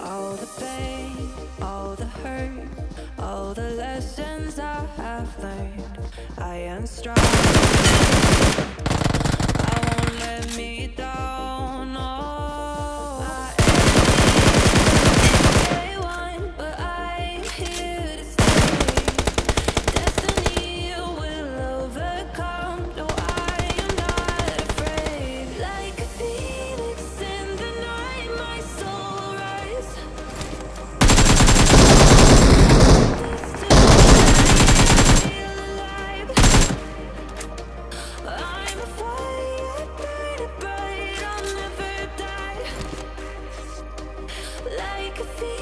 All the pain, all the hurt, all the lessons I have learned. I am strong. could feel